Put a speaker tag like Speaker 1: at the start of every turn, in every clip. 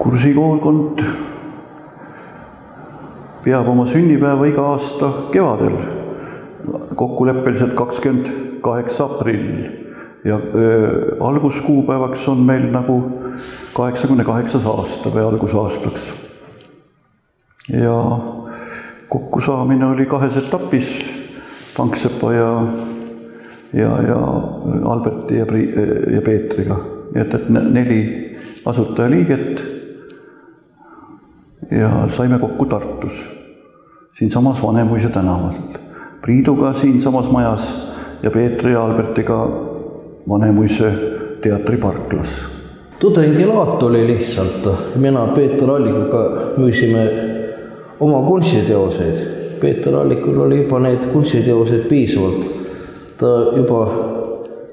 Speaker 1: kursi koolkond peab oma sünnipäeva iga aasta kevadel, kokkuleppeliselt kakskümmend kaheksa aprill. Ja öö, alguskuupäevaks on meil nagu kaheksakümne kaheksas aasta või algusaastaks. ja kokkusaamine oli kahes etapis, Panksepa ja, ja, ja Alberti ja Pri- ja Peetriga, nii et, et neli asutajaliiget ja saime kokku Tartus, siinsamas Vanemuise tänaval. Priiduga siinsamas majas ja Peetri ja Albertiga Vanemuise teatriparklas.
Speaker 2: tudengilaat oli lihtsalt, mina Peeter Allikuga müüsime oma kunstiteoseid. Peeter Allikul oli juba neid kunstiteoseid piisavalt. ta juba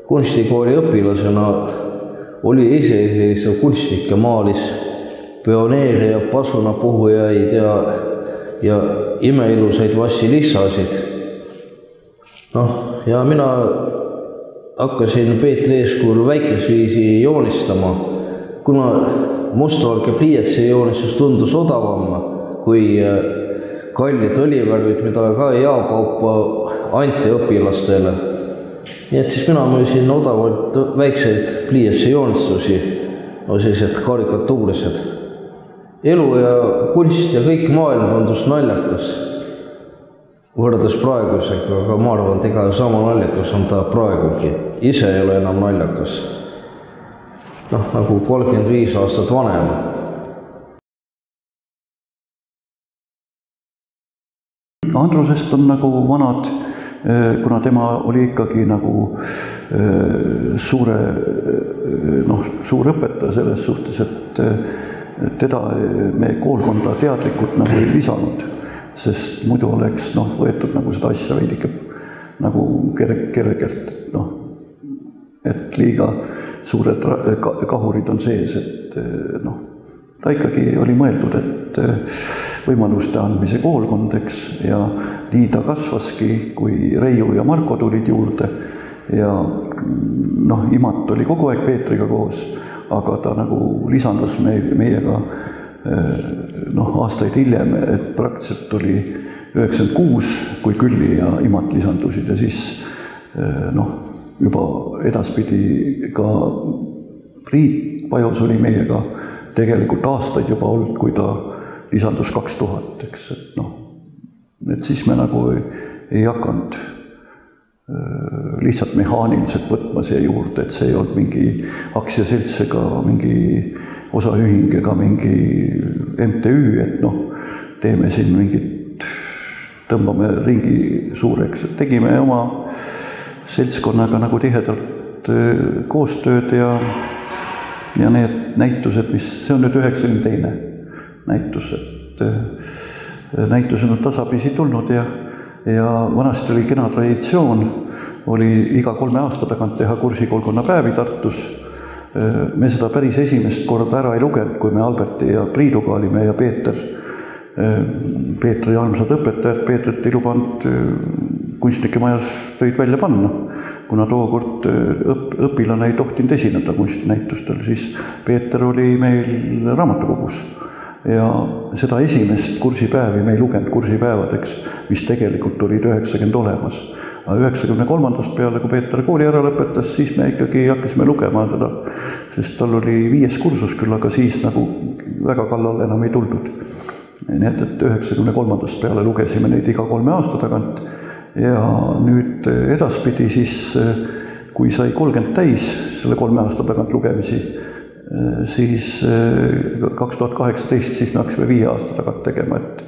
Speaker 2: kunstikooli õpilasena oli iseseisev kunstnik ja maalis pioneere ja pasunapuhujaid ja, ja imeilusaid vassilissasid. noh, ja mina hakkasin Peetri eeskujul väikesviisi joonistama, kuna mustvalge pliiatsi joonistus tundus odavam kui kallid õlivärvid, mida ka jaokaupa anti õpilastele. nii et siis mina müüsin odavalt väikseid pliiatsi joonistusi, no sellised karikatuurised. Elu ja kunst ja kõik maailm tundus naljakas võrreldes praegusega, aga ma arvan, et ega sama naljakas on ta praegugi. ise ei ole enam naljakas. noh, nagu kolmkümmend viis aastat vanem.
Speaker 1: Andrusest on nagu vanad, kuna tema oli ikkagi nagu suure noh, suur õpetaja selles suhtes, et teda me koolkonda teadlikult nagu ei lisanud sest muidu oleks noh, võetud nagu seda asja veidike nagu kerg-, kergelt, noh, et liiga suured kahurid on sees, et noh, ta ikkagi oli mõeldud, et võimaluste andmise koolkond, eks, ja nii ta kasvaski, kui Reiu ja Marko tulid juurde ja noh, Imat oli kogu aeg Peetriga koos, aga ta nagu lisandus me, meiega noh, aastaid hiljem, et praktiliselt oli üheksakümmend kuus, kui Külli ja Imat lisandusid ja siis noh, juba edaspidi ka Priit Pajos oli meiega tegelikult aastaid juba olnud, kui ta lisandus kaks tuhat, eks, et noh, et siis me nagu ei, ei hakanud lihtsalt mehaaniliselt võtma siia juurde, et see ei olnud mingi aktsiaselts ega mingi osaühing ega mingi MTÜ, et noh, teeme siin mingit, tõmbame ringi suureks, et tegime oma seltskonnaga nagu tihedalt koostööd ja, ja need näitused, mis, see on nüüd üheksakümne teine näitus, et näitused on tasapisi tulnud ja ja vanasti oli kena traditsioon, oli iga kolme aasta tagant teha kursikoolkonna päevi Tartus. me seda päris esimest korda ära ei lugenud, kui me Alberti ja Priiduga olime ja Peeter, Peetri armsad õpetajad Peetrit ei lubanud kunstnike majas töid välja panna, kuna tookord õp-, õpilane ei tohtinud esineda kunstinäitustel, siis Peeter oli meil raamatukogus ja seda esimest kursipäevi me ei lugenud kursipäevadeks, mis tegelikult olid üheksakümmend olemas. aga üheksakümne kolmandast peale, kui Peeter kooli ära lõpetas, siis me ikkagi hakkasime lugema seda, sest tal oli viies kursus küll, aga siis nagu väga kallale enam ei tuldud. nii et, et üheksakümne kolmandast peale lugesime neid iga kolme aasta tagant ja nüüd edaspidi siis, kui sai kolmkümmend täis selle kolme aasta tagant lugemisi, siis kaks tuhat kaheksateist, siis me hakkasime viie aasta tagant tegema, et